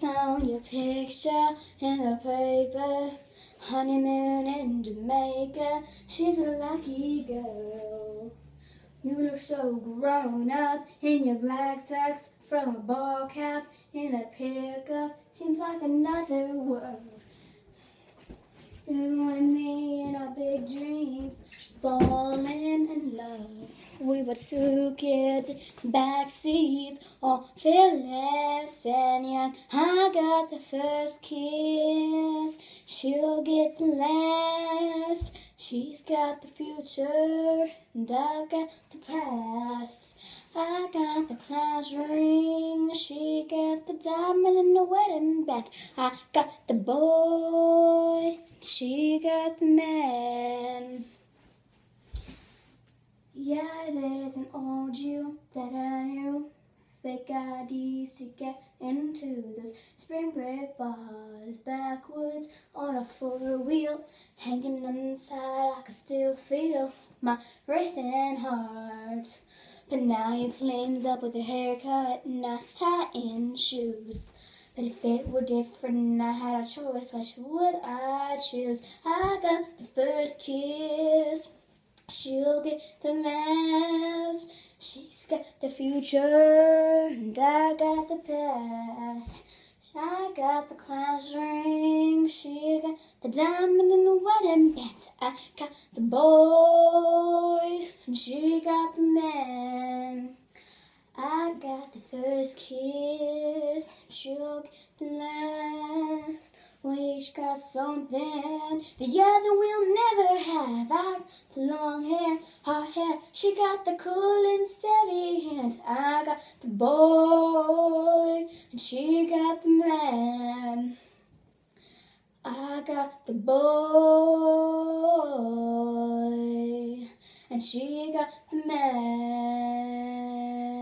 saw your picture in the paper. Honeymoon in Jamaica. She's a lucky girl. You look so grown up in your black tux from a ball cap in a pickup. Seems like another world. You and me in our big dreams, love. Were two kids, back seats, all fearless and young. I got the first kiss, she'll get the last. She's got the future, and I got the past. I got the class ring, she got the diamond in the wedding band. I got the boy, she got the man. Yeah, there's an old Jew that I knew. Fake IDs to get into those spring break bars. Backwoods on a four wheel, hanging inside, I can still feel my racing heart. But now he cleans up with a haircut, nice tie and shoes. But if it were different and I had a choice, which would I choose? I got the first kiss. She'll get the last. She's got the future, and I got the past. I got the class ring. She got the diamond in the wedding band. I got the boy, and she got the man. I got the first kiss, she'll get the last. We each got something the other will never have. Long hair, hot hair. She got the cool and steady hands. I got the boy, and she got the man. I got the boy, and she got the man.